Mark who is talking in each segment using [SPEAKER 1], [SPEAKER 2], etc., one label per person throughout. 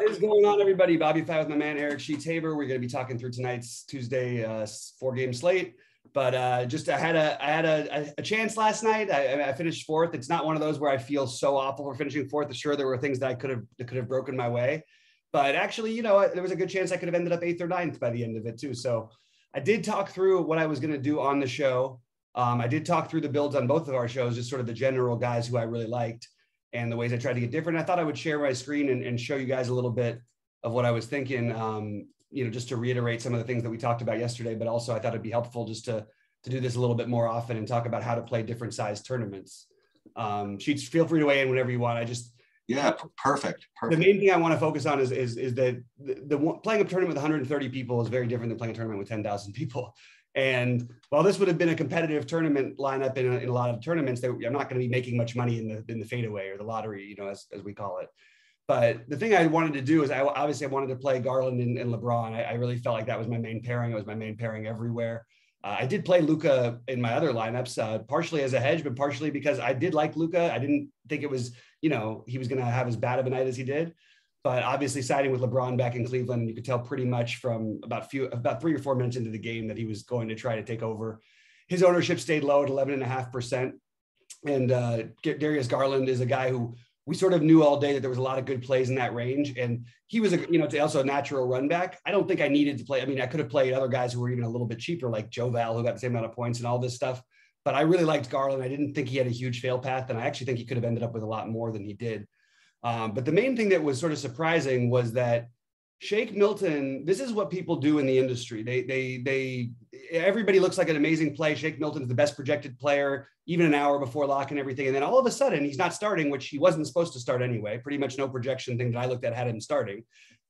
[SPEAKER 1] What is going on, everybody? BobbyFi with my man Eric Sheets Haber. We're going to be talking through tonight's Tuesday uh, four game slate. But uh, just I had a I had a, a chance last night. I, I, finished fourth. It's not one of those where I feel so awful for finishing fourth. Sure, there were things that I could have that could have broken my way, but actually, you know, there was a good chance I could have ended up eighth or ninth by the end of it too. So I did talk through what I was going to do on the show. Um, I did talk through the builds on both of our shows, just sort of the general guys who I really liked and the ways I tried to get different. I thought I would share my screen and, and show you guys a little bit of what I was thinking. Um, you know, just to reiterate some of the things that we talked about yesterday, but also I thought it'd be helpful just to to do this a little bit more often and talk about how to play different size tournaments. Um, Sheets, feel free to weigh in whenever you want. I just
[SPEAKER 2] yeah, perfect.
[SPEAKER 1] Perfect. The main thing I want to focus on is is, is that the, the, playing a tournament with 130 people is very different than playing a tournament with 10,000 people. And while this would have been a competitive tournament lineup in a, in a lot of tournaments, that I'm not going to be making much money in the in the fadeaway or the lottery, you know, as, as we call it. But the thing I wanted to do is I obviously I wanted to play Garland and, and LeBron. I, I, really felt like that was my main pairing. It was my main pairing everywhere. Uh, I did play Luka in my other lineups, uh, partially as a hedge, but partially because I did like Luka. I didn't think it was, you know, he was going to have as bad of a night as he did. But obviously, siding with LeBron back in Cleveland, you could tell pretty much from about few about three or four minutes into the game that he was going to try to take over. His ownership stayed low at eleven and a half percent, and uh, Darius Garland is a guy who we sort of knew all day that there was a lot of good plays in that range, and he was a you know also a natural run back. I don't think I needed to play. I mean, I could have played other guys who were even a little bit cheaper, like Joe Val, who got the same amount of points and all this stuff. But I really liked Garland. I didn't think he had a huge fail path, and I actually think he could have ended up with a lot more than he did. Um, but the main thing that was sort of surprising was that Shake Milton, this is what people do in the industry. They, they, they, everybody looks like an amazing play. Shake Milton's the best projected player, even an hour before lock and everything. And then all of a sudden, he's not starting, which he wasn't supposed to start anyway. Pretty much no projection thing that I looked at had him starting.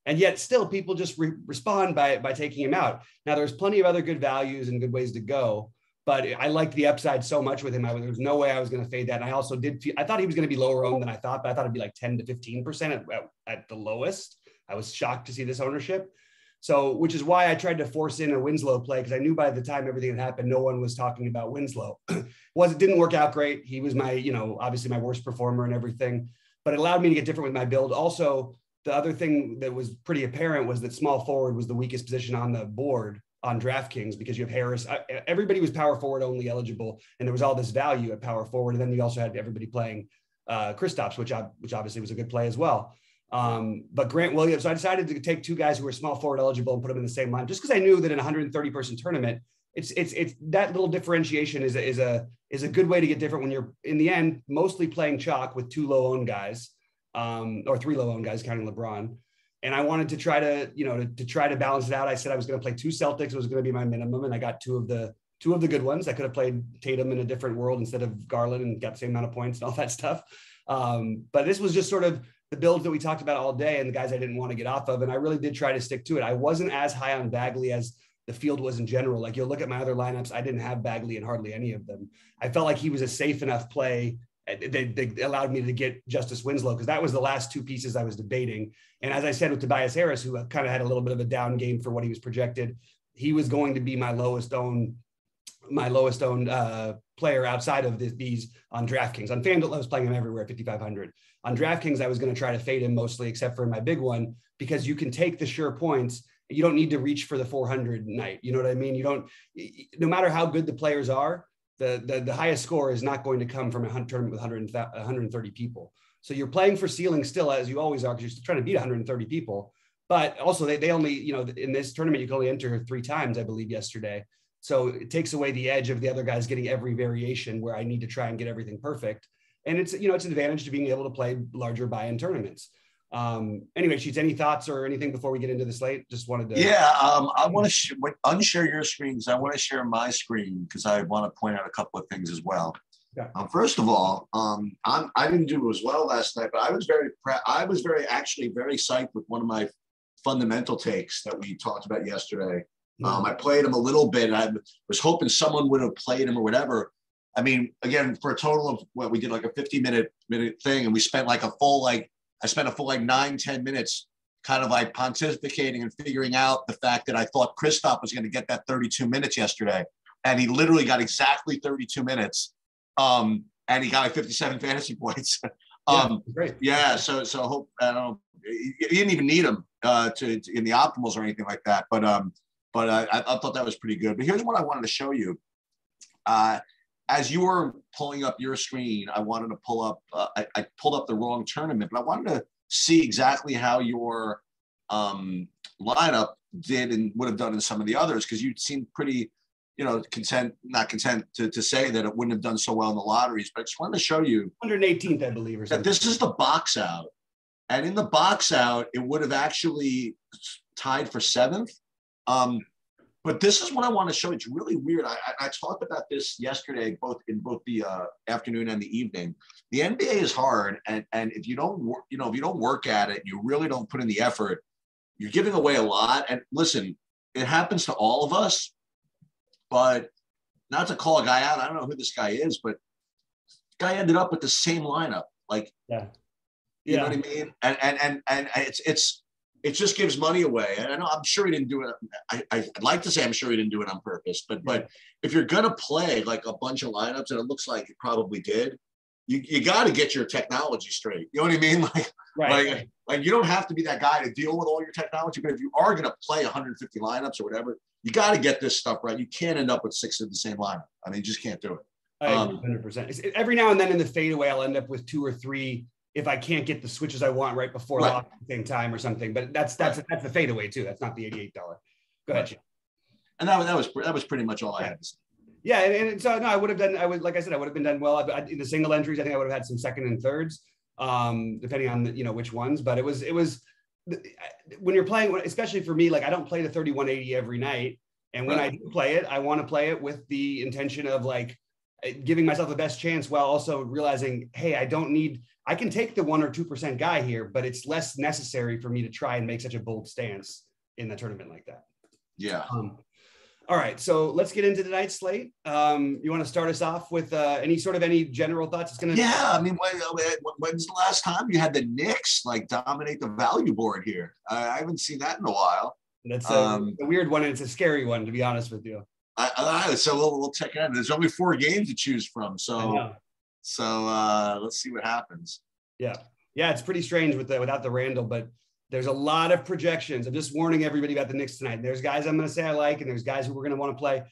[SPEAKER 1] And yet, still, people just re- respond by, by taking him out. Now, there's plenty of other good values and good ways to go but I liked the upside so much with him. I was, there was no way I was going to fade that. And I also did feel, I thought he was going to be lower owned than I thought, but I thought it'd be like 10 to 15% at, at, at, the lowest. I was shocked to see this ownership. So, which is why I tried to force in a Winslow play because I knew by the time everything had happened, no one was talking about Winslow. was it didn't work out great. He was my, you know, obviously my worst performer and everything, but it allowed me to get different with my build. Also, the other thing that was pretty apparent was that small forward was the weakest position on the board on DraftKings because you have Harris. Everybody was power forward only eligible, and there was all this value at power forward. And then you also had everybody playing uh, Kristaps, which I, which obviously was a good play as well. Um, but Grant Williams, so I decided to take two guys who were small forward eligible and put them in the same line, just because I knew that in a 130 person tournament, it's it's it's that little differentiation is a, is a is a good way to get different when you're in the end mostly playing chalk with two low owned guys um, or three low owned guys counting LeBron and I wanted to try to, you know, to, to try to balance it out. I said I was going to play two Celtics. It was going to be my minimum, and I got two of the two of the good ones. I could have played Tatum in a different world instead of Garland and got the same amount of points and all that stuff. Um, but this was just sort of the builds that we talked about all day and the guys I didn't want to get off of. And I really did try to stick to it. I wasn't as high on Bagley as the field was in general. Like you'll look at my other lineups, I didn't have Bagley in hardly any of them. I felt like he was a safe enough play they, they allowed me to get Justice Winslow because that was the last two pieces I was debating. And as I said with Tobias Harris, who kind of had a little bit of a down game for what he was projected, he was going to be my lowest owned, my lowest owned uh, player outside of this, these on DraftKings. On FanDuel, I was playing him everywhere, 5,500. On DraftKings, I was going to try to fade him mostly, except for my big one, because you can take the sure points. You don't need to reach for the 400 night. You know what I mean? You don't, no matter how good the players are, the, the, the highest score is not going to come from a tournament with 100, 130 people. So you're playing for ceiling still as you always are because you're trying to beat 130 people. But also they, they only, you know, in this tournament, you can only enter three times, I believe, yesterday. So it takes away the edge of the other guys getting every variation where I need to try and get everything perfect. And it's, you know, it's an advantage to being able to play larger buy-in tournaments. Um, anyway, Sheets, any thoughts or anything before we get into the slate? Just wanted to.
[SPEAKER 2] Yeah, um, I want to sh- unshare your screens. I want to share my screen because I want to point out a couple of things as well. Yeah. Um, first of all, um, I'm, I didn't do as well last night, but I was very, pre- I was very actually very psyched with one of my fundamental takes that we talked about yesterday. Mm-hmm. Um, I played him a little bit. I was hoping someone would have played him or whatever. I mean, again, for a total of what we did like a 50 minute minute thing, and we spent like a full like I spent a full like nine, 10 minutes kind of like pontificating and figuring out the fact that I thought Kristaps was going to get that 32 minutes yesterday. And he literally got exactly 32 minutes. Um, and he got like 57 fantasy points. um, yeah, great. Yeah. So, so hope, I don't know, you didn't even need him uh, to, to, in the optimals or anything like that. But um, but I, I thought that was pretty good. But here's what I wanted to show you. Uh, as you were pulling up your screen, I wanted to pull up. Uh, I, I, pulled up the wrong tournament, but I wanted to see exactly how your um, lineup did and would have done in some of the others because you seemed pretty, you know, content, not content to, to say that it wouldn't have done so well in the lotteries. But I just wanted to show you
[SPEAKER 1] 118th, I believe, or
[SPEAKER 2] something. That this is the box out, and in the box out, it would have actually tied for seventh. Um, but this is what I want to show. It's really weird. I, I, I talked about this yesterday, both in both the uh, afternoon and the evening. The NBA is hard, and and if you don't work, you know, if you don't work at it, you really don't put in the effort. You're giving away a lot. And listen, it happens to all of us. But not to call a guy out, I don't know who this guy is, but guy ended up with the same lineup. Like,
[SPEAKER 1] yeah,
[SPEAKER 2] you yeah. know what I mean? And and and and it's it's it just gives money away. And I know I'm sure he didn't do it. I, I'd like to say I'm sure he didn't do it on purpose, but but if you're gonna play like a bunch of lineups, and it looks like he probably did, you, you got to get your technology straight. You know what I mean? Like, right. like, like you don't have to be that guy to deal with all your technology, but if you are gonna play 150 lineups or whatever, you got to get this stuff right. You can't end up with six of the same lineup. I mean, you just can't do it.
[SPEAKER 1] Um, 100%. Every now and then in the fadeaway, I'll end up with two or three if I can't get the switches I want right before right. lock at the same time or something. But that's that's right. that's the fadeaway too. That's not the eighty-eight dollar. Go ahead. Right.
[SPEAKER 2] And that, that was that was pretty much all I had to say.
[SPEAKER 1] Yeah, and, and, so no, I would have done. I would like I said, I would have been done well. I, in the single entries, I think I would have had some second and thirds, um, depending on the, you know which ones. But it was it was when you're playing, especially for me, like I don't play the 3180 every night, and when I do play it, I want to play it with the intention of like giving myself the best chance while also realizing, hey, I don't need I can take the one or two percent guy here, but it's less necessary for me to try and make such a bold stance in the tournament like that.
[SPEAKER 2] Yeah. Um,
[SPEAKER 1] all right, so let's get into tonight's slate. Um, you want to start us off with uh, any sort of any general thoughts? It's gonna.
[SPEAKER 2] Yeah, I mean, when, when's the last time you had the Knicks like dominate the value board here? I haven't seen that in a while.
[SPEAKER 1] That's a, um, a weird one, and it's a scary one, to be honest with you.
[SPEAKER 2] I, I, so we'll, we'll check it out. There's only four games to choose from, so so uh, let's see what happens.
[SPEAKER 1] Yeah, yeah, it's pretty strange with the without the Randle, but there's a lot of projections. I'm just warning everybody about the Knicks tonight. There's guys I'm going to say I like, and there's guys who we're going to want to play.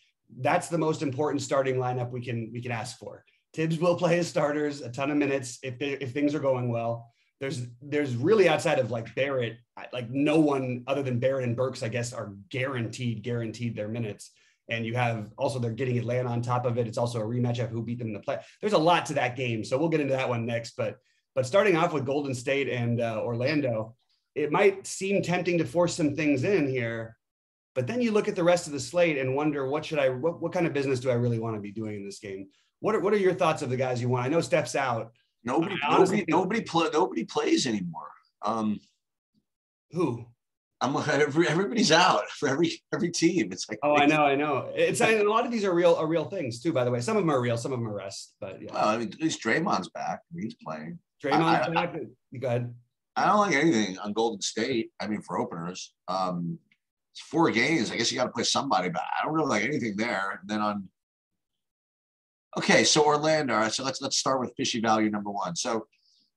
[SPEAKER 1] That's the most important starting lineup we can we can ask for. Thibs will play his starters a ton of minutes if they, if things are going well. There's there's really outside of like Barrett, like no one other than Barrett and Burks, I guess, are guaranteed guaranteed their minutes and you have also they're getting Atlanta on top of it. It's also a rematch of who beat them in the play. There's a lot to that game, so we'll get into that one next. But but starting off with Golden State and uh, Orlando, it might seem tempting to force some things in here, but then you look at the rest of the slate and wonder what should I what, what kind of business do I really want to be doing in this game? What are what are your thoughts of the guys you want? I know Steph's out.
[SPEAKER 2] Nobody nobody nobody play, nobody plays anymore. Um,
[SPEAKER 1] who?
[SPEAKER 2] I'm everybody's out for every every team. It's like
[SPEAKER 1] oh, I know, I know. It's a lot of these are real are real things too. By the way, some of them are real, some of them are rest. But yeah,
[SPEAKER 2] well, I mean, at least Draymond's back. He's playing.
[SPEAKER 1] Draymond's I, back. I, go ahead.
[SPEAKER 2] I don't like anything on Golden State. I mean, for openers, um, it's four games. I guess you got to play somebody, but I don't really like anything there. And then on, okay, so Orlando. All right, so let's let's start with fishy value number one. So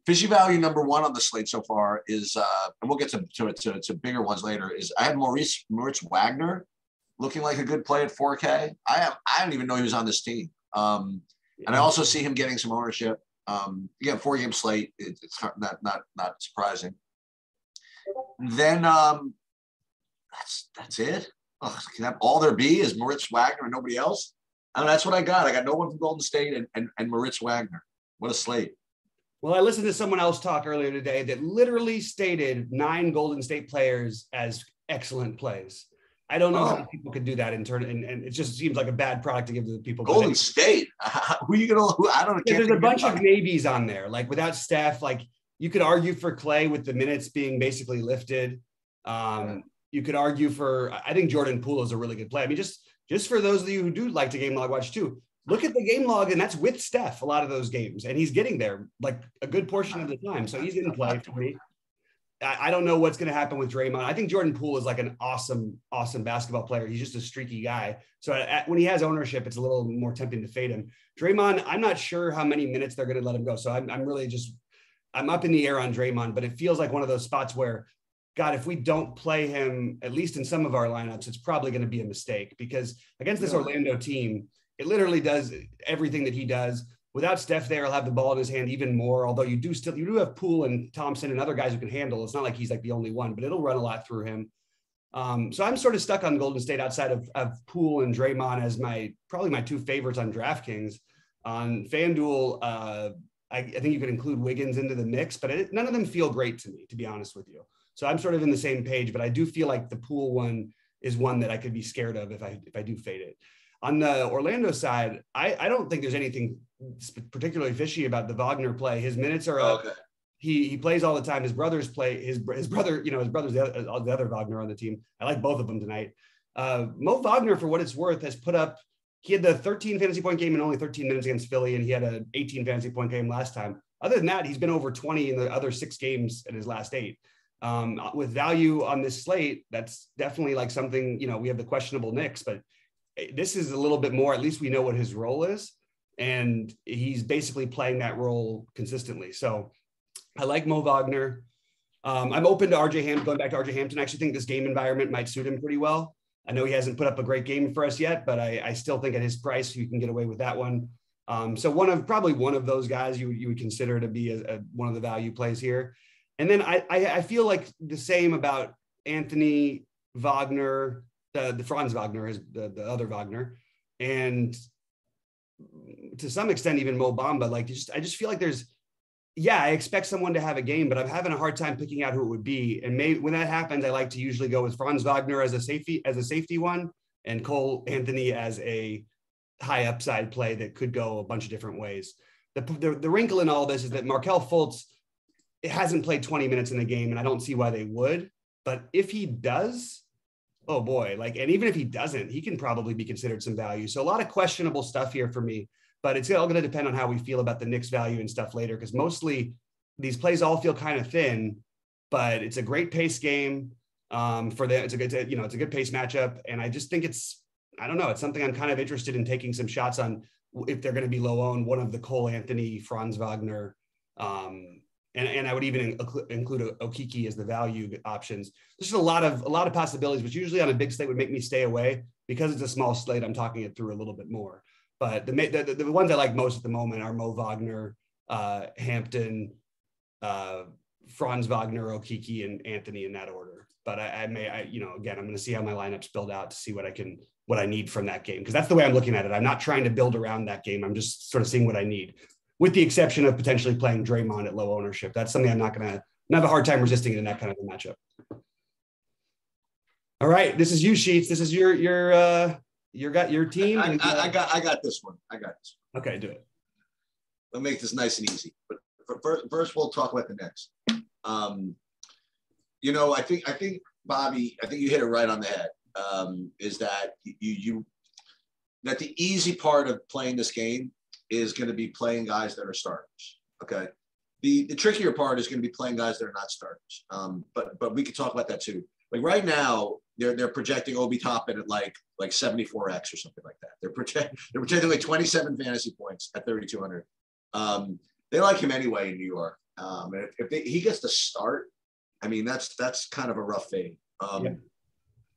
[SPEAKER 2] Fishy value number one on the slate so far is, uh, and we'll get to, to, to, to bigger ones later, is I had Maurice Moritz Wagner looking like a good play at 4K. I have, I didn't even know he was on this team. Um, and I also see him getting some ownership. Um, again, four game slate, it, it's not, not, not surprising. Then um, that's, that's it. Ugh, can that all there be is Moritz Wagner and nobody else? I mean, that's what I got. I got no one from Golden State and, and, and Moritz Wagner. What a slate.
[SPEAKER 1] Well, I listened to someone else talk earlier today that literally stated nine Golden State players as excellent plays. I don't know oh. how people could do that in turn, and, and, it just seems like a bad product to give to the people.
[SPEAKER 2] Golden State, who are you gonna? Who, I don't. know.
[SPEAKER 1] Yeah, there's a bunch of maybes on there. Like without Steph, like you could argue for Clay with the minutes being basically lifted. Um, yeah. You could argue for. I think Jordan Poole is a really good play. I mean, just just for those of you who do like to game log watch too, look at the game log, and that's with Steph a lot of those games, and he's getting there like a good portion of the time. So he's going to play for me. I, don't know what's going to happen with Draymond. I think Jordan Poole is like an awesome, awesome basketball player. He's just a streaky guy. So at, when he has ownership, it's a little more tempting to fade him. Draymond, I'm not sure how many minutes they're going to let him go. So I'm, I'm really just I'm up in the air on Draymond, but it feels like one of those spots where, God, if we don't play him, at least in some of our lineups, it's probably going to be a mistake because against this Orlando team, it literally does everything that he does. Without Steph there, he'll have the ball in his hand even more. Although you do still you do have Poole and Thompson and other guys who can handle. It's not like he's like the only one, but it'll run a lot through him. Um, so I'm sort of stuck on Golden State outside of, of Poole and Draymond as my probably my two favorites on DraftKings. On FanDuel, uh, I, I, think you could include Wiggins into the mix, but it, none of them feel great to me, to be honest with you. So I'm sort of in the same page, but I do feel like the Poole one is one that I could be scared of if I if I do fade it. On the Orlando side, I, I don't think there's anything particularly fishy about the Wagner play. His minutes are up. Okay. He, he plays all the time. His brothers play. His his brother, you know, his brother's the other, the other Wagner on the team. I like both of them tonight. Uh, Mo Wagner, for what it's worth, has put up he had the 13 fantasy point game in only 13 minutes against Philly, and he had an 18 fantasy point game last time. Other than that, he's been over 20 in the other six games in his last eight. Um, with value on this slate, that's definitely like something, you know, we have the questionable Knicks, but this is a little bit more, at least we know what his role is. And he's basically playing that role consistently. So I like Mo Wagner. Um, I'm open to RJ Hampton, going back to RJ Hampton. I actually think this game environment might suit him pretty well. I know he hasn't put up a great game for us yet, but I, I still think at his price, you can get away with that one. Um, so one of probably one of those guys you, you would consider to be a, a, one of the value plays here. And then I, I, I, feel like the same about Anthony Wagner, the, the Franz Wagner is the, the other Wagner. And to some extent, even Mo Bamba, like just, I just feel like there's, yeah, I expect someone to have a game, but I'm having a hard time picking out who it would be. And maybe when that happens, I like to usually go with Franz Wagner as a safety as a safety one, and Cole Anthony as a high upside play that could go a bunch of different ways. The, the, the wrinkle in all this is that Markelle Fultz it hasn't played 20 minutes in the game, and I don't see why they would. But if he does, oh boy, like, and even if he doesn't, he can probably be considered some value. So a lot of questionable stuff here for me but it's all going to depend on how we feel about the Knicks value and stuff later. Because mostly these plays all feel kind of thin, but it's a great pace game um, for them. It's a good, you know, it's a good pace matchup, and I just think it's, I don't know, it's something I'm kind of interested in taking some shots on if they're going to be low owned. One of the Cole Anthony, Franz Wagner, um, and, and I would even include Okeke as the value options. There's just a lot of a lot of possibilities, which usually on a big slate would make me stay away because it's a small slate. I'm talking it through a little bit more. But the, the, the ones I like most at the moment are Mo Wagner, uh, Hampton, uh, Franz Wagner, Okeke, and Anthony in that order. But I, I may, I, you know, again, I'm going to see how my lineups build out to see what I can, what I need from that game because that's the way I'm looking at it. I'm not trying to build around that game. I'm just sort of seeing what I need, with the exception of potentially playing Draymond at low ownership. That's something I'm not going to have a hard time resisting in that kind of a matchup. All right, this is you, Sheets. This is your your uh, you got your team.
[SPEAKER 2] I, I, I, got I got this one. I got this.
[SPEAKER 1] One. Okay, do it.
[SPEAKER 2] We'll make this nice and easy. But first, first we'll talk about the next. Um, you know, I think I think Bobby, I think you hit it right on the head. Um, is that you you that the easy part of playing this game is going to be playing guys that are starters. Okay. The, the trickier part is going to be playing guys that are not starters. Um, but but we could talk about that too. Like right now, they're they're projecting Obi Toppin at like like 74x or something like that. They're project they're projecting like 27 fantasy points at 3200. Um, they like him anyway in New York. Um, if, if they, he gets to start, I mean that's that's kind of a rough fade. Um, yeah.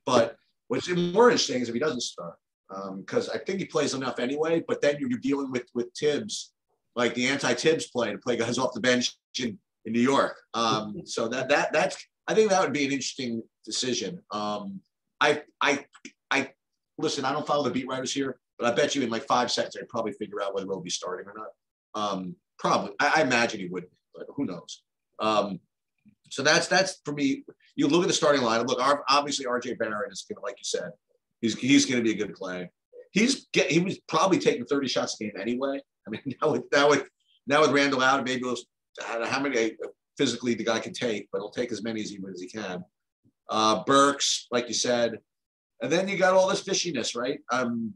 [SPEAKER 2] But what's more interesting is if he doesn't start, because um, I think he plays enough anyway. But then you're, dealing with with Thibs, like the anti-Thibs play to play guys off the bench in, in New York. Um, so that that that's I think that would be an interesting decision. Um, I, I, I listen. I don't follow the beat writers here, but I bet you in like five seconds, I'd probably figure out whether he'll be starting or not. Um, probably. I, I, imagine he would, but who knows? Um, so that's that's for me. You look at the starting line. Look, obviously RJ Barrett is going to, like you said, he's he's going to be a good play. He's get he was probably taking 30 shots a game anyway. I mean, now with now with now with Randle out, maybe those how many physically the guy can take, but he'll take as many as he, as he can. Uh, Burks, like you said, and then you got all this fishiness, right? Um,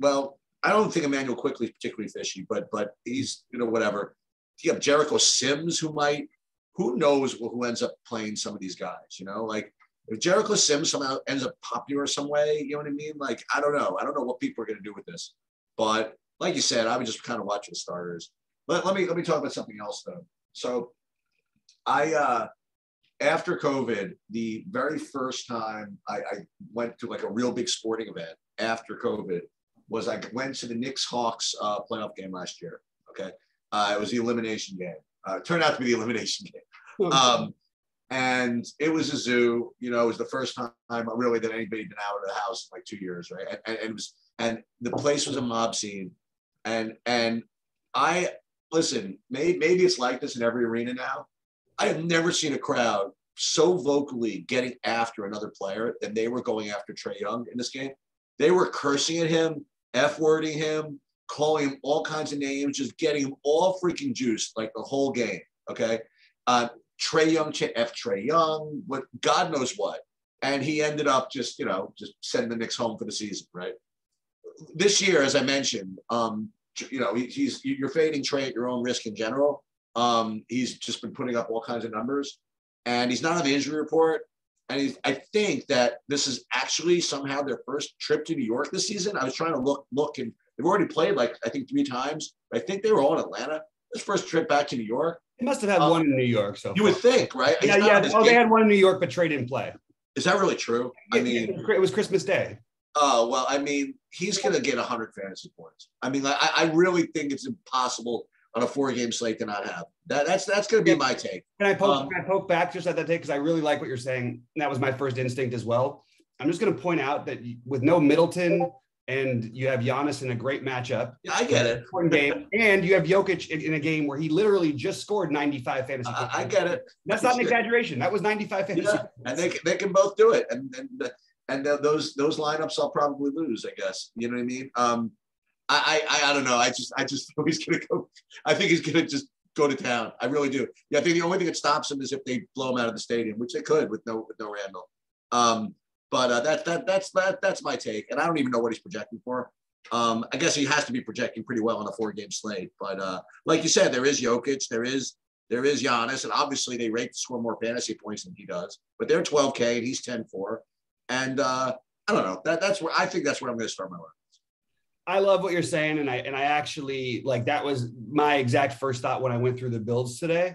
[SPEAKER 2] well, I don't think Immanuel Quickley is particularly fishy, but but he's you know whatever. You have Jericho Sims who might, who knows who ends up playing some of these guys. You know, like if Jericho Sims somehow ends up popular some way, you know what I mean? Like I don't know. I don't know what people are going to do with this, but like you said, I would just kind of watch the starters. Let, let me let me talk about something else though. So I uh, after COVID, the very first time I, I, went to like a real big sporting event after COVID was I went to the Knicks Hawks uh, playoff game last year. Okay, uh, it was the elimination game. Uh, turned out to be the elimination game. Um, and it was a zoo. You know, it was the first time really that anybody had been out of the house in like two years, right? And, and, it was, and the place was a mob scene, and and I listen. Maybe maybe it's like this in every arena now. I have never seen a crowd so vocally getting after another player than they were going after Trae Young in this game. They were cursing at him, f wording him, calling him all kinds of names, just getting him all freaking juiced like the whole game. Okay. Uh, Trae Young, F. Trae Young, what God knows what. And he ended up just, you know, just sending the Knicks home for the season, right? This year, as I mentioned, um, you know, he's you're fading Trae at your own risk in general. Um, he's just been putting up all kinds of numbers, and he's not on the injury report. And I think that this is actually somehow their first trip to New York this season. I was trying to look, look, and they've already played like I think three times. I think they were all in Atlanta. This first trip back to New York.
[SPEAKER 1] They must have had um, one in New York. So
[SPEAKER 2] you would think, right?
[SPEAKER 1] Yeah, yeah. Oh, they had one in New York, but Trae didn't play.
[SPEAKER 2] Is that really true? I mean,
[SPEAKER 1] it was Christmas Day.
[SPEAKER 2] Oh uh, well, I mean, he's going to get 100 fantasy points. I mean, I, I really think it's impossible on a four-game slate to not have that. That's that's going to be my take.
[SPEAKER 1] Can I poke? Um, can I poke back just at that take because I really like what you're saying. That was my first instinct as well. I'm just going to point out that with no Middleton and you have Giannis in a great matchup.
[SPEAKER 2] Yeah, I get it.
[SPEAKER 1] One game, and you have Jokic in, in, a game where he literally just scored 95 fantasy.
[SPEAKER 2] I, I get it.
[SPEAKER 1] That's not an exaggeration. That was 95 fantasy. Yeah,
[SPEAKER 2] and they, they can both do it, and and and those those lineups I'll probably lose. I guess you know what I mean. Um, I I I don't know. I just I just know he's gonna go. I think he's gonna just go to town. I really do. Yeah, I think the only thing that stops him is if they blow him out of the stadium, which they could with no with no Randle. Um, but uh, that, that, that's, that, that's my take. And I don't even know what he's projecting for. Um, I guess he has to be projecting pretty well on a four game slate. But uh, like you said, there is Jokic, there is there is Giannis, and obviously they rate to score more fantasy points than he does. But they're 12K and he's 10 4. And uh, I don't know. That, that's where I think that's where I'm going to start my life.
[SPEAKER 1] I love what you're saying, and I and I actually like that was my exact first thought when I went through the builds today.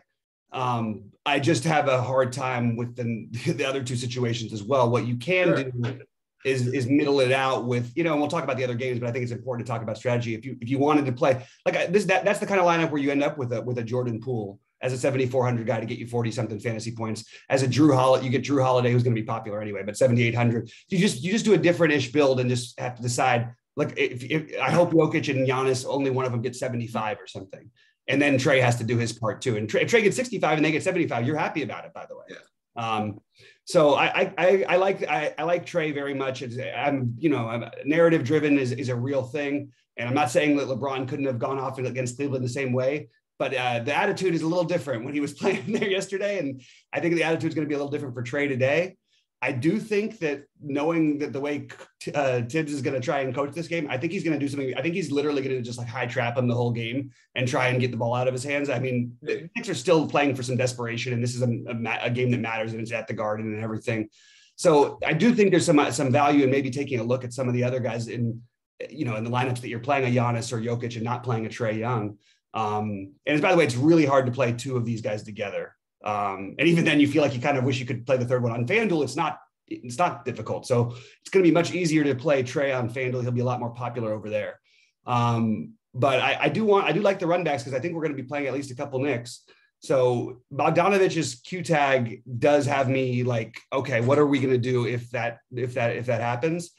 [SPEAKER 1] Um, I just have a hard time with the, the other two situations as well. What you can sure. do is is middle it out with you know, and we'll talk about the other games, but I think it's important to talk about strategy. If you if you wanted to play like this, that that's the kind of lineup where you end up with a with a Jordan Poole as a 7400 guy to get you 40 something fantasy points. As a Jrue Holiday, you get Jrue Holiday, who's going to be popular anyway, but 7800. You just you just do a different ish build and just have to decide. Like if, if I hope Jokic and Giannis, only one of them gets 75 or something and then Trae has to do his part too. And Trae, Trae gets 65 and they get 75. You're happy about it, by the way.
[SPEAKER 2] Yeah.
[SPEAKER 1] Um, so I, I, I like, I, I like Trae very much. It's, I'm, you know, I'm, narrative driven is, is a real thing. And I'm not saying that LeBron couldn't have gone off against Cleveland the same way, but uh, the attitude is a little different when he was playing there yesterday. And I think the attitude is going to be a little different for Trae today. I do think that knowing that the way uh, Thibs is going to try and coach this game, I think he's going to do something. I think he's literally going to just like high trap him the whole game and try and get the ball out of his hands. I mean, the Knicks are still playing for some desperation, and this is a, a, a game that matters, and it's at the Garden and everything. So I do think there's some some value in maybe taking a look at some of the other guys in you know in the lineups that you're playing a Giannis or Jokic and not playing a Trae Young. Um, and by the way, it's really hard to play two of these guys together. Um, and even then, you feel like you kind of wish you could play the third one on FanDuel. It's not it's not difficult. So it's going to be much easier to play Trae on FanDuel. He'll be a lot more popular over there. Um, but I, I, do want I do like the runbacks because I think we're going to be playing at least a couple Knicks. So Bogdanovic's Q tag does have me like, okay, what are we going to do if that if that if that happens?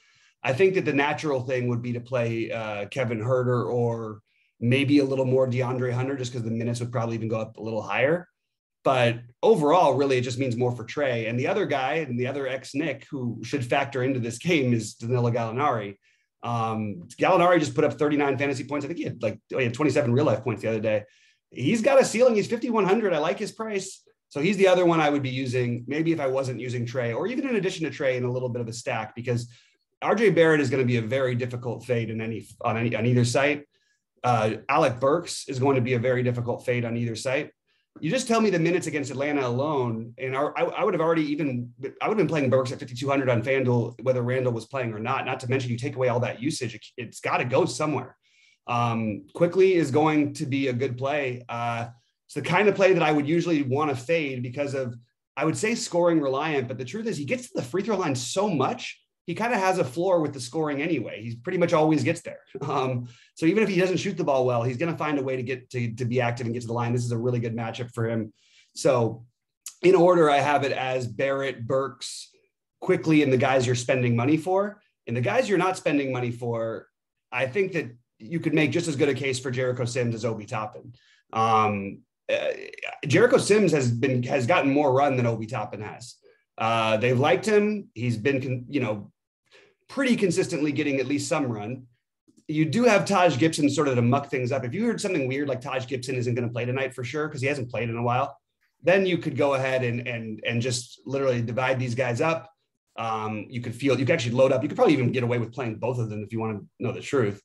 [SPEAKER 1] I think that the natural thing would be to play uh, Kevin Huerter or maybe a little more DeAndre Hunter, just because the minutes would probably even go up a little higher. But overall, really, it just means more for Trae. And the other guy and the other ex Nick who should factor into this game is Danilo Gallinari. Um, Gallinari just put up 39 fantasy points. I think he had like oh, he had 27 real life points the other day. He's got a ceiling. He's 5,100. I like his price. So he's the other one I would be using. Maybe if I wasn't using Trae, or even in addition to Trae in a little bit of a stack, because RJ Barrett is going to be a very difficult fade in any on any on either site. Uh, Alec Burks is going to be a very difficult fade on either site you just tell me the minutes against Atlanta alone, and our, I, I, would have already even I would have been playing Burks at 5200 on FanDuel, whether Randle was playing or not. Not to mention, you take away all that usage, it, has got to go somewhere. Um, Quickley is going to be a good play. Uh, It's the kind of play that I would usually want to fade because of, I would say scoring reliant, but the truth is he gets to the free throw line so much. He kind of has a floor with the scoring anyway. He pretty much always gets there. Um, so even if he doesn't shoot the ball well, he's going to find a way to get to, to be active and get to the line. This is a really good matchup for him. So in order, I have it as Barrett, Burks, Quickley, and the guys you're spending money for. And the guys you're not spending money for, I think that you could make just as good a case for Jericho Sims as Obi Toppin. Um, uh, Jericho Sims has been has gotten more run than Obi Toppin has. Uh, they've liked him. He's been, you know, pretty consistently getting at least some run. You do have Taj Gibson sort of to muck things up. If you heard something weird like Taj Gibson isn't going to play tonight for sure because he hasn't played in a while, then you could go ahead and and and just literally divide these guys up. Um, you could feel you could actually load up. You could probably even get away with playing both of them if you want to know the truth.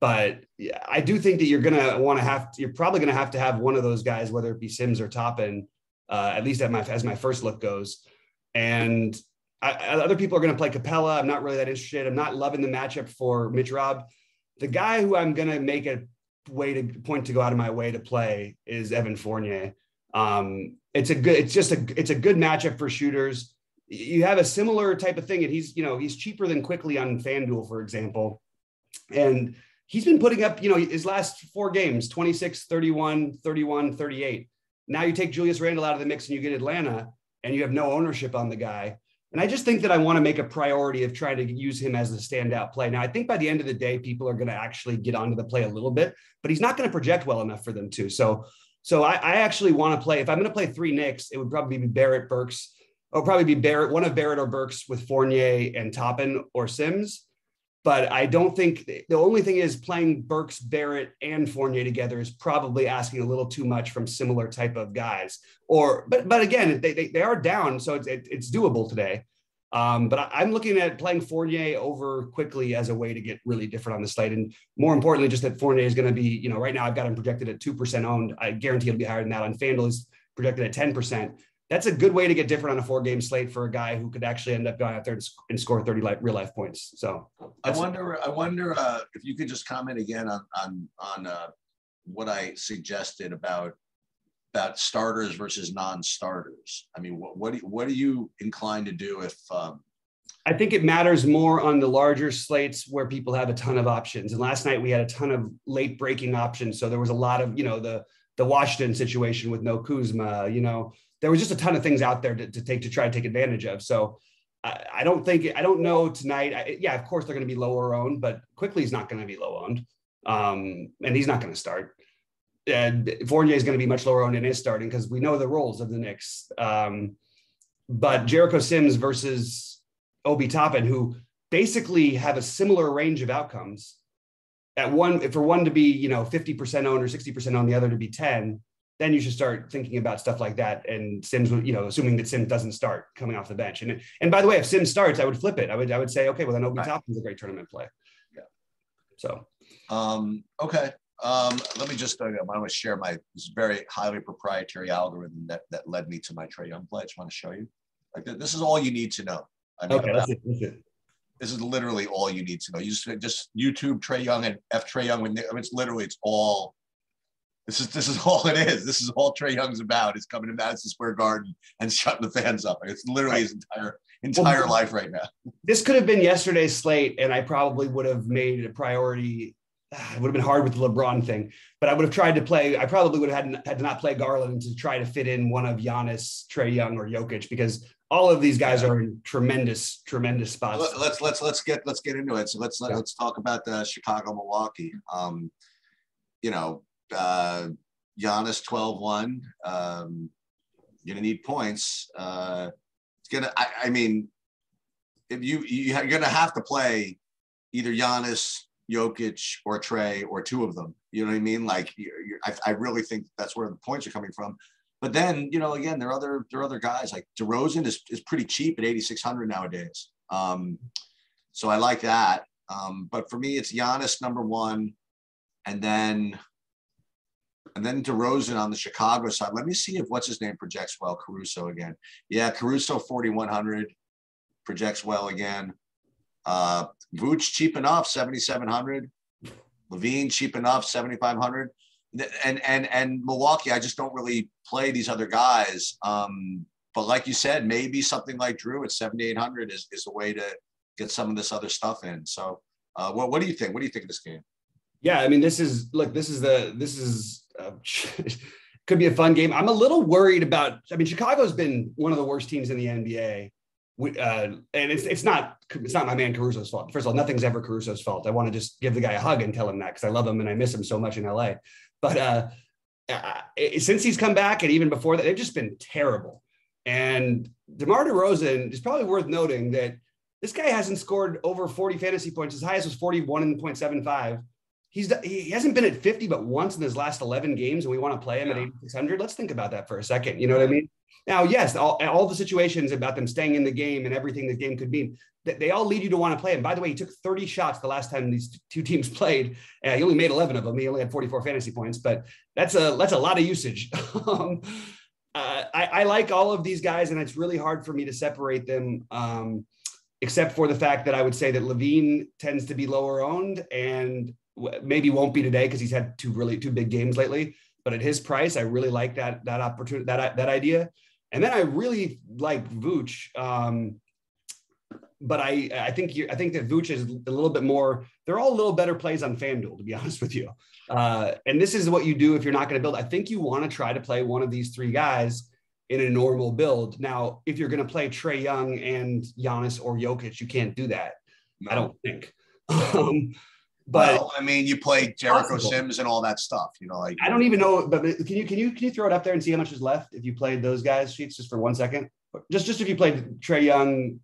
[SPEAKER 1] But I do think that you're gonna want to have. You're probably gonna have to have one of those guys, whether it be Sims or Toppin, uh, at least at my as my first look goes. And I, other people are going to play Capela. I'm not really that interested. I'm not loving the matchup for Mitch Rob. The guy who I'm going to make a way to point to go out of my way to play is Evan Fournier. Um, it's a good. It's just a. It's a good matchup for shooters. You have a similar type of thing, and he's you know he's cheaper than Quickley on FanDuel, for example, and he's been putting up, you know, his last four games 26, 31, 31, 38. Now you take Julius Randle out of the mix and you get Atlanta and you have no ownership on the guy. And I just think that I want to make a priority of trying to use him as a standout play. Now, I think by the end of the day, people are going to actually get onto the play a little bit, but he's not going to project well enough for them to. So, so I, I actually want to play. If I'm going to play three Knicks, it would probably be Barrett, Burks. Or probably be Barrett, one of Barrett or Burks with Fournier and Toppin or Sims. But I don't think the only thing is playing Burks, Barrett, and Fournier together is probably asking a little too much from similar type of guys. Or, but but again, they they, they are down, so it's it, it's doable today. Um, but I, am looking at playing Fournier over Quickley as a way to get really different on the slate. And more importantly, just that Fournier is going to be, you know, right now I've got him projected at 2% owned. I guarantee it'll be higher than that on FanDuel is projected at 10% that's a good way to get different on a four game slate for a guy who could actually end up going out there and score 30 life, real life points. So
[SPEAKER 2] I wonder, I wonder uh, if you could just comment again on, on, on uh, what I suggested about, about starters versus non-starters. I mean, what, what, do, what are you inclined to do if, um,
[SPEAKER 1] I think it matters more on the larger slates where people have a ton of options. And last night we had a ton of late breaking options. So there was a lot of, you know, the, the Washington situation with no Kuzma, you know, there was just a ton of things out there to, to take to try to take advantage of. So I, I don't think I don't know tonight. I, yeah, of course they're going to be lower owned, but Quickley is not going to be low owned, um, and he's not going to start. And Fournier is going to be much lower owned and is starting because we know the roles of the Knicks. Um, but Jericho Sims versus Obi Toppin, who basically have a similar range of outcomes. At one, for one to be you know 50% owned or 60% owned, the other to be 10 then you should start thinking about stuff like that. And Sims, you know, assuming that Sims doesn't start coming off the bench. And and by the way, if Sims starts, I would flip it. I would I would say, okay, well then Obi right. Toppin's a great tournament play. Yeah. So.
[SPEAKER 2] Um, okay. Um, let me just uh, I want to share my this very highly proprietary algorithm that that led me to my Trae Young play. I just want to show you. Like this is all you need to know.
[SPEAKER 1] I mean, okay, that's it, that's it.
[SPEAKER 2] This is literally all you need to know. You just just YouTube Trae Young and F Trae Young. When I mean, it's literally it's all this is this is all it is. This is all Trae Young's about. Is coming to Madison Square Garden and shutting the fans up. It's literally his entire entire well, life right now.
[SPEAKER 1] This could have been yesterday's slate, and I probably would have made it a priority. It would have been hard with the LeBron thing, but I would have tried to play. I probably would have had, had to not play Garland to try to fit in one of Giannis, Trae Young, or Jokic because all of these guys are in tremendous, tremendous spots.
[SPEAKER 2] Let's let's let's get let's get into it. So let's yeah. let's talk about the Chicago Milwaukee. Um, you know, uh, Giannis 12 1. Um, you're going to need points. Uh, it's going to, I mean, if you, you're going to have to play either Giannis, Jokic, or Trae, or two of them. You know what I mean? Like, you're, you're, I, I really think that's where the points are coming from. But then, you know, again, there are other there are other guys like DeRozan is, is pretty cheap at 8,600 nowadays. Um, so I like that. Um, but for me, it's Giannis number one, and then and then DeRozan on the Chicago side. Let me see if what's his name projects well. Caruso again. Yeah, Caruso 4,100 projects well again. Uh, Vooch cheap enough, 7,700. LaVine cheap enough, 7,500. and and and Milwaukee, I just don't really play these other guys. Um, but like you said, maybe something like Jrue at 7,800 is, is a way to get some of this other stuff in. So, uh, what, what do you think? What do you think of this game?
[SPEAKER 1] Yeah, I mean, this is look, this is the this is could be a fun game. I'm a little worried about. I mean, Chicago's been one of the worst teams in the NBA. Uh, and it's it's not it's not my man Caruso's fault. First of all, nothing's ever Caruso's fault. I want to just give the guy a hug and tell him that because I love him and I miss him so much in LA. But uh, uh, since he's come back and even before that, they've just been terrible. And DeMar DeRozan is probably worth noting that this guy hasn't scored over 40 fantasy points. His highest was 41.75. He's he hasn't been at 50 but once in his last 11 games, and we want to play him yeah. at 8600. Let's think about that for a second. You know what I mean? Now, yes, all, all the situations about them staying in the game and everything the game could mean, they all lead you to want to play him. By the way, he took 30 shots the last time these two teams played. Uh, he only made 11 of them. He only had 44 fantasy points, but that's a that's a lot of usage. um, uh, I, I, like all of these guys, and it's really hard for me to separate them, um, except for the fact that I would say that LaVine tends to be lower owned and maybe won't be today because he's had two really two big games lately. But at his price, I really like that that opportunity that that idea. And then I really like Vooch. Um, but I I think you I think that Vooch is a little bit more. They're all a little better plays on FanDuel, to be honest with you. Uh, and this is what you do if you're not going to build. I think you want to try to play one of these three guys in a normal build. Now, if you're going to play Trae Young and Giannis or Jokic, you can't do that. No. I don't think. Um,
[SPEAKER 2] but well, I mean, you play Jericho possible. Sims and all that stuff. You know, like
[SPEAKER 1] I don't even know. But can you can you can you throw it up there and see how much is left if you played those guys sheets just for one second? Just just if you played Trae Young,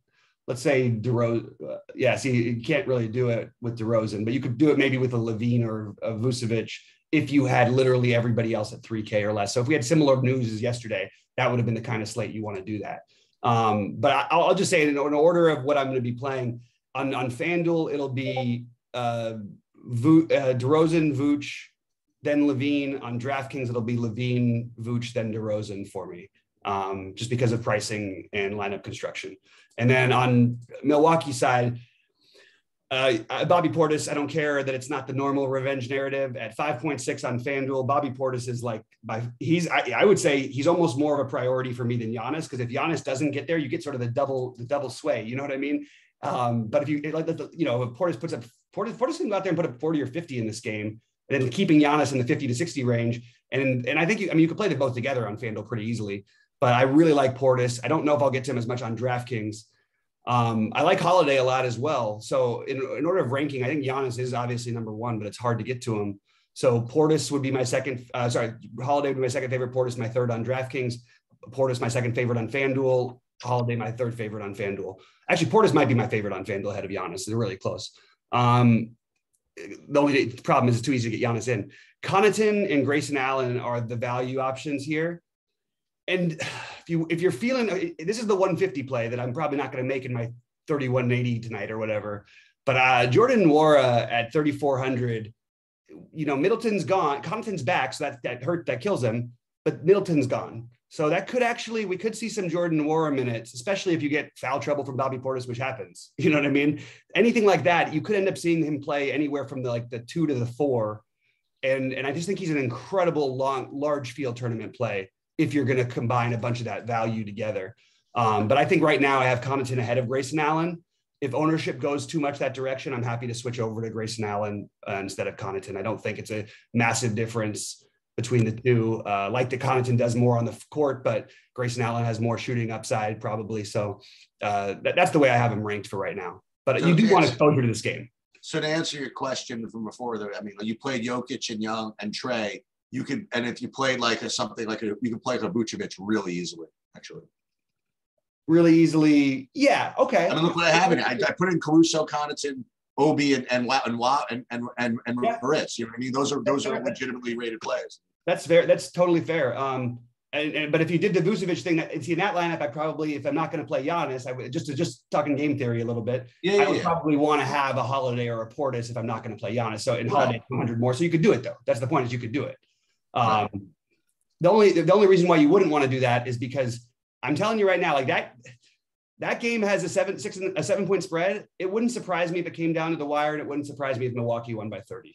[SPEAKER 1] let's say DeRozan. Uh, yeah, see, you can't really do it with DeRozan, but you could do it maybe with a LaVine or a Vucevic if you had literally everybody else at 3K or less. So if we had similar news as yesterday, that would have been the kind of slate you want to do that. Um, but I, will just say in, in order of what I'm going to be playing on on FanDuel, it'll be uh, Vo- uh, DeRozan, Vooch, then LaVine. On DraftKings, it'll be LaVine, Vooch, then DeRozan for me, um, just because of pricing and lineup construction. And then on Milwaukee side, uh, Bobby Portis, I don't care that it's not the normal revenge narrative at 5.6 on FanDuel. Bobby Portis is like, by, he's, I, I, would say he's almost more of a priority for me than Giannis. Cause if Giannis doesn't get there, you get sort of the double, the double sway, you know what I mean? Um, but if you like, you know, if Portis puts up Portis, Portis can go out there and put up 40 or 50 in this game, and then keeping Giannis in the 50 to 60 range. And and I think you, I mean you could play them both together on FanDuel pretty easily. But I really like Portis. I don't know if I'll get to him as much on DraftKings. Um, I like Holiday a lot as well. So in, in order of ranking, I think Giannis is obviously number one, but it's hard to get to him. So Portis would be my second. Uh, sorry, Holiday would be my second favorite. Portis my third on DraftKings. Portis my second favorite on FanDuel. Holiday my third favorite on FanDuel. Actually, Portis might be my favorite on FanDuel ahead of Giannis. They're really close. Um, the only problem is it's too easy to get Giannis in. Connaughton and Grayson Allen are the value options here. And if you if you're feeling this is the 150 play that I'm probably not going to make in my 3180 tonight or whatever. But uh, Jordan Nwora at 3400, you know, Middleton's gone, Connaughton's back, so that that hurt that kills him. But Middleton's gone. So that could actually, we could see some Jordan Nwora minutes, especially if you get foul trouble from Bobby Portis, which happens. You know what I mean? Anything like that, you could end up seeing him play anywhere from the like the two to the four. And, and I just think he's an incredible long, large field tournament play if you're going to combine a bunch of that value together. Um, but I think right now I have Connaughton ahead of Grayson Allen. If ownership goes too much that direction, I'm happy to switch over to Grayson Allen uh, instead of Connaughton. I don't think it's a massive difference between the two. Uh, like the Connaughton does more on the court, but Grayson Allen has more shooting upside probably. So uh, that, that's the way I have him ranked for right now. But so you do want exposure to this game.
[SPEAKER 2] So to answer your question from before, I mean, you played Jokic and Young and Trae. You could, and if you played like a, something like a, you could play like a Vucevic really easily, actually.
[SPEAKER 1] Really easily, yeah. Okay.
[SPEAKER 2] I mean, look what I have in it. I, I put in Caruso, Connaughton, Obi and and and and and and, and yeah. Moritz. You know what I mean? Those are those are legitimately rated players.
[SPEAKER 1] That's fair. That's totally fair. Um, and, and, but if you did the Vucevic thing, that, see in that lineup, I probably, if I'm not going to play Giannis, I would just just talking game theory a little bit. Yeah, I would yeah. probably want to have a Holiday or a Portis if I'm not going to play Giannis. So in right. Holiday 200 more, so you could do it though. That's the point is you could do it. Um, right. The only the only reason why you wouldn't want to do that is because I'm telling you right now, like that that game has a seven six a seven point spread. It wouldn't surprise me if it came down to the wire, and it wouldn't surprise me if Milwaukee won by 30.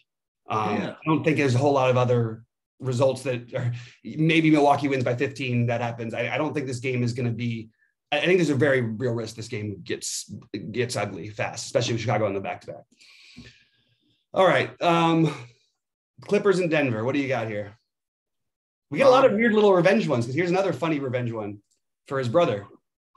[SPEAKER 1] Um, yeah. I don't think there's a whole lot of other results that are maybe Milwaukee wins by 15. That happens. I, I don't think this game is going to be. I think there's a very real risk this game gets gets ugly fast, especially with Chicago on the back to back. All right, um, Clippers in Denver. What do you got here? We get a lot of weird little revenge ones because here's another funny revenge one for his brother.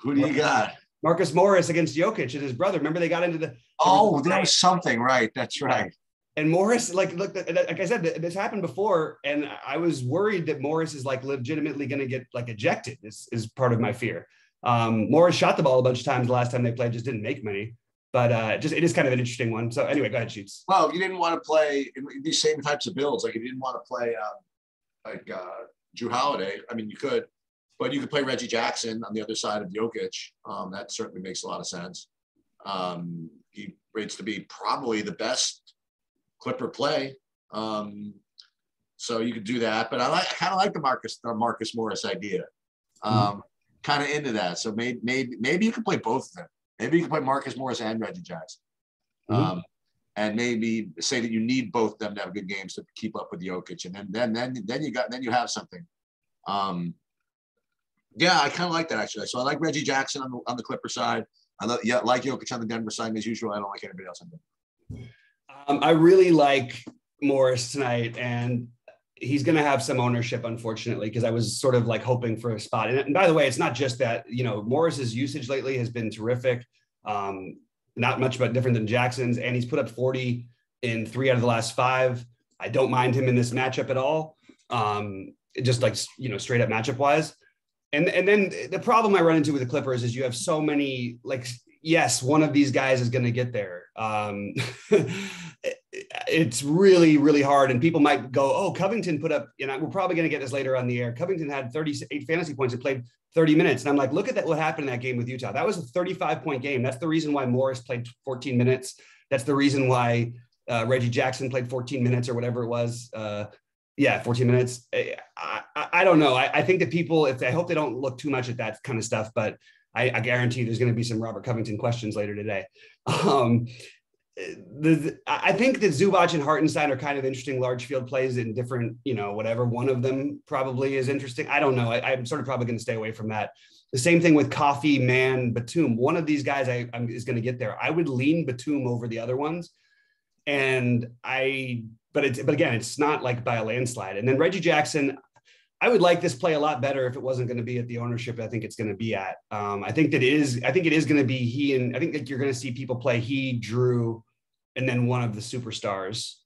[SPEAKER 2] Who do you got?
[SPEAKER 1] Marcus Morris against Jokic and his brother. Remember they got into the.
[SPEAKER 2] Oh, there was something, right? That's right.
[SPEAKER 1] And Morris, like, look, like I said, this happened before, and I was worried that Morris is like legitimately going to get like ejected. This is part of my fear. Um, Morris shot the ball a bunch of times the last time they played, just didn't make many. But uh, just it is kind of an interesting one. So anyway, go ahead, Sheets.
[SPEAKER 2] Well, you didn't want to play these same types of builds. Like you didn't want to play um, like uh, Jrue Holiday. I mean, you could, but you could play Reggie Jackson on the other side of Jokic. Um, that certainly makes a lot of sense. Um, he rates to be probably the best Clipper play. Um, so you could do that, but I like I kind of like the Marcus the Marcus Morris idea. Um, mm-hmm. Kind of into that. So maybe maybe maybe you can play both of them. Maybe you can play Marcus Morris and Reggie Jackson. Mm-hmm. Um, and maybe say that you need both of them to have good games to keep up with Jokic, and then then then then you got then you have something. Um, yeah, I kind of like that actually. So I like Reggie Jackson on the on the Clipper side. I love, yeah, like Jokic on the Denver side as usual. I don't like anybody else on Denver.
[SPEAKER 1] Um, I really like Morris tonight, and he's going to have some ownership, unfortunately, because I was sort of like hoping for a spot. And, and, by the way, it's not just that. You know, Morris's usage lately has been terrific. Um, not much but different than Jackson's, and he's put up 40 in three out of the last five. I don't mind him in this matchup at all. Um, just like you know, straight up matchup wise. And and then the problem I run into with the Clippers is you have so many like yes, one of these guys is going to get there. Um, it's really, really hard. And people might go, oh, Covington put up, you know, we're probably going to get this later on the air. Covington had 38 fantasy points and played 30 minutes. And I'm like, look at that, what happened in that game with Utah. That was a 35 point game. That's the reason why Morris played 14 minutes. That's the reason why uh, Reggie Jackson played 14 minutes or whatever it was. Uh, yeah, 14 minutes. I, I, I don't know. I, I, think that people, if they, I hope they don't look too much at that kind of stuff, but I, I guarantee there's going to be some Robert Covington questions later today. Um, the, the, I think that Zubac and Hartenstein are kind of interesting large field plays in different, you know, whatever one of them probably is interesting. I don't know. I, am sort of probably going to stay away from that. The same thing with Coffey, Mann, Batum. One of these guys I, I'm, is going to get there. I would lean Batum over the other ones, and I. But it's but again, it's not like by a landslide. And then Reggie Jackson, I would like this play a lot better if it wasn't going to be at the ownership I think it's going to be at. Um, I think that it is. I think it is going to be he and I think that you're going to see people play he, Jrue, and then one of the superstars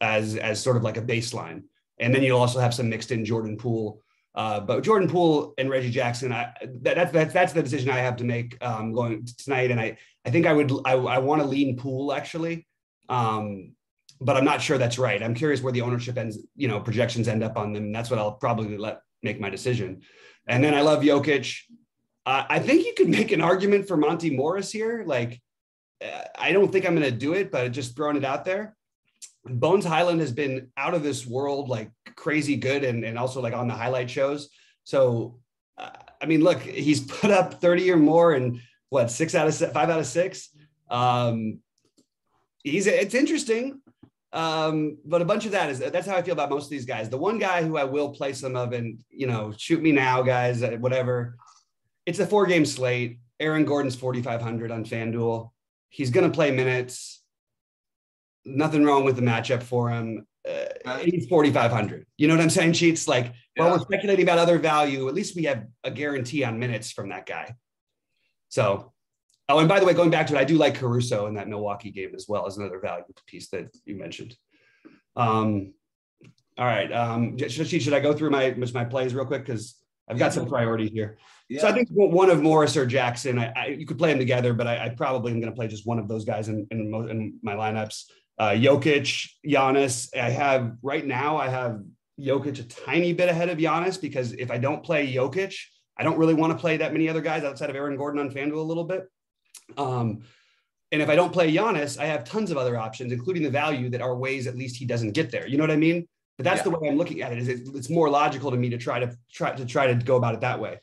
[SPEAKER 1] as as sort of like a baseline, and then you'll also have some mixed in Jordan Poole. Uh, but Jordan Poole and Reggie Jackson, I, that, that's the decision I have to make um, going tonight, and I I think I would I, I want to lean Poole actually. Um, but I'm not sure that's right. I'm curious where the ownership ends, you know, projections end up on them. That's what I'll probably let make my decision. And then I love Jokic. Uh, I think you could make an argument for Monty Morris here. Like, uh, I don't think I'm going to do it, but just throwing it out there. Bones Hyland has been out of this world, like crazy good, and, and also like on the highlight shows. So, uh, I mean, look, he's put up 30 or more and what, six out of five out of six. Um, he's it's interesting. Um, but a bunch of that is that's how I feel about most of these guys. The one guy who I will play some of, and you know, shoot me now, guys, uh, whatever. It's a four game slate. Aaron Gordon's 4,500 on FanDuel. He's going to play minutes. Nothing wrong with the matchup for him. Uh, he's 4,500. You know what I'm saying, Sheets? Like, yeah. while we're speculating about other value, at least we have a guarantee on minutes from that guy. So Oh, and by the way, going back to it, I do like Caruso in that Milwaukee game as well as another value piece that you mentioned. Um, all right. Um, should, should I go through my my plays real quick because I've got some priority here. Yeah. So I think one of Morris or Jackson, I, I, you could play them together, but I, I probably am going to play just one of those guys in, in, in my lineups. Uh, Jokic, Giannis. I have right now. I have Jokic a tiny bit ahead of Giannis because if I don't play Jokic, I don't really want to play that many other guys outside of Aaron Gordon on FanDuel a little bit. Um, and if I don't play Giannis, I have tons of other options, including the value that are ways at least he doesn't get there. You know what I mean? But that's yeah. the way I'm looking at it. Is it's more logical to me to try to try to try to go about it that way.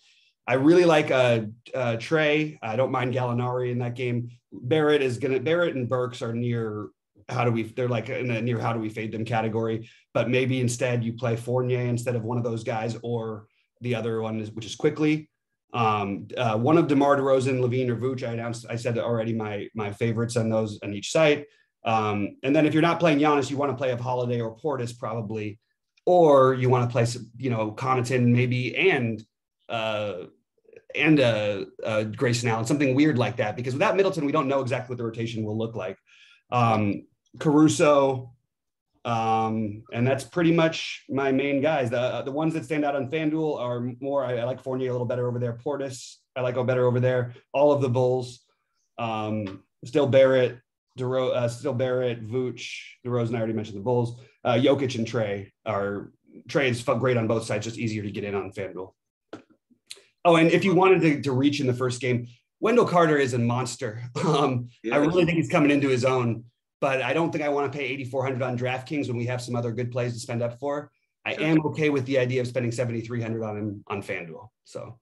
[SPEAKER 1] I really like uh, uh, Trae. I don't mind Gallinari in that game. Barrett is gonna Barrett and Burks are near how do we? They're like in the near how do we fade them category. But maybe instead you play Fournier instead of one of those guys, or the other one is which is Quickley. Um, uh, one of DeMar DeRozan, LaVine, or Vooch. I announced. I said already my my favorites on those on each site. Um, and then if you're not playing Giannis, you want to play of Holiday or Portis probably, or you want to play you know Connaughton maybe and uh, and uh, uh, Grayson Allen, something weird like that. Because without Middleton, we don't know exactly what the rotation will look like. Um, Caruso, um, and that's pretty much my main guys. The uh, the ones that stand out on FanDuel are more. I, I, like Fournier a little better over there. Portis, I like a better over there. All of the Bulls, um, still Barrett, DeRo, uh, still Barrett, Vooch, DeRozan. I already mentioned the Bulls. Uh, Jokic and Trae are Trae is great on both sides. Just easier to get in on FanDuel. Oh, and if you wanted to, to reach in the first game, Wendell Carter is a monster. Um, yeah, I really think he's coming into his own, but I don't think I want to pay 8,400 on DraftKings when we have some other good plays to spend up for. I am okay with the idea of spending 7,300 on him on FanDuel. So,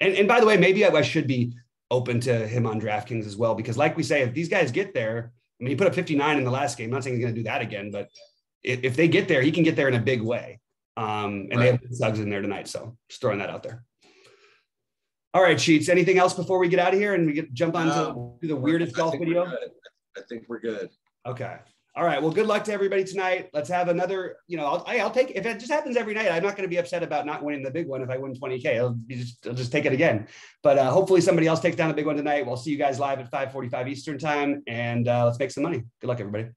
[SPEAKER 1] and, and by the way, maybe I, I should be open to him on DraftKings as well, because like we say, if these guys get there, I mean, he put up 59 in the last game. I'm not saying he's going to do that again, but if, if, they get there, he can get there in a big way. Um, and right. they have Suggs in there tonight. So just throwing that out there. All right, Sheets. Anything else before we get out of here and we get jump on no, to the weirdest golf video?
[SPEAKER 2] I think we're good.
[SPEAKER 1] Okay. All right. Well, good luck to everybody tonight. Let's have another. You know, I'll, I'll take if it just happens every night. I'm not going to be upset about not winning the big one if I win 20k. I'll just I'll just take it again. But uh, hopefully somebody else takes down the big one tonight. We'll see you guys live at 5:45 Eastern time, and uh, let's make some money. Good luck, everybody.